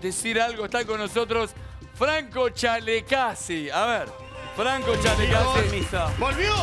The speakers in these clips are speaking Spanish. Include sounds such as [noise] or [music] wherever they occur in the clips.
decir algo. Está con nosotros Franco Chalecasi. A ver, Franco Chalecasi. Permiso. ¡Volvió!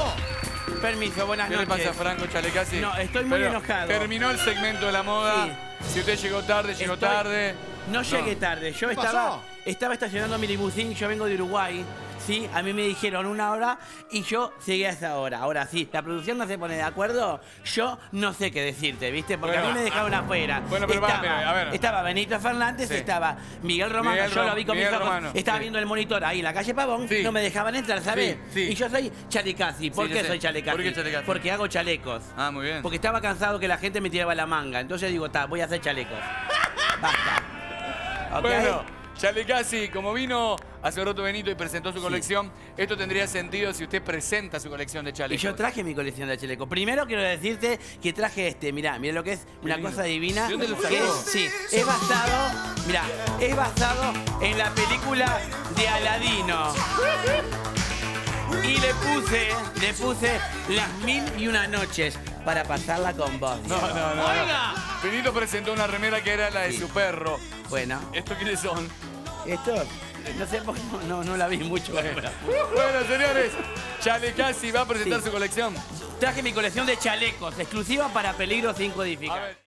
Permiso, buenas ¿Qué le noches. pasa a Franco Chalecasi? No, estoy muy Pero enojado. Terminó el segmento de la moda. Si usted llegó tarde, llegó Estoy- tarde. No llegué tarde. Yo ¿Qué estaba, pasó? estaba estacionando mi limusín. Yo vengo de Uruguay. Sí, a mí me dijeron una hora y yo llegué a esa hora. Ahora sí, la producción no se pone de acuerdo. Yo no sé qué decirte, ¿viste? Porque Bueno, a mí me dejaron afuera. bueno, pero va, estaba, a ver. estaba Benito Fernández, Sí. estaba Miguel Romano. Miguel yo Rom- lo vi con Miguel mis ojos. Romano, Estaba sí. viendo el monitor ahí en la calle Pavón. Sí. No me dejaban entrar, ¿sabes? Sí, sí. Y yo soy chalecasi. ¿Por Sí, qué sé. soy chalecasi? ¿Por qué chalecasi? Porque hago chalecos. Ah, muy bien. Porque estaba cansado que la gente me tiraba la manga. Entonces digo, ta, voy a hacer chalecos. [laughs] Basta. ¿Ok? Bueno, Chalecasi, como vino hace rato Benito y presentó su Sí. colección, esto tendría sentido si usted presenta su colección de Y chalecos. yo traje mi colección de chalecos. Primero quiero decirte que traje este, mirá, mirá lo que es una cosa divina. ¿De dónde lo que es, sí, es basado, mirá, es basado en la película de Aladino. Y le puse, le puse las mil y una noches para pasarla con vos. No, no, no. ¡Oiga! Benito presentó una remera que era la de Sí. su perro. Bueno, ¿Estos quiénes son? esto, no sé, por no, no, no la vi mucho. Bueno, señores, Chalecasi va a presentar Sí. su colección. Traje mi colección de chalecos, exclusiva para Peligro sin A codificar. ver.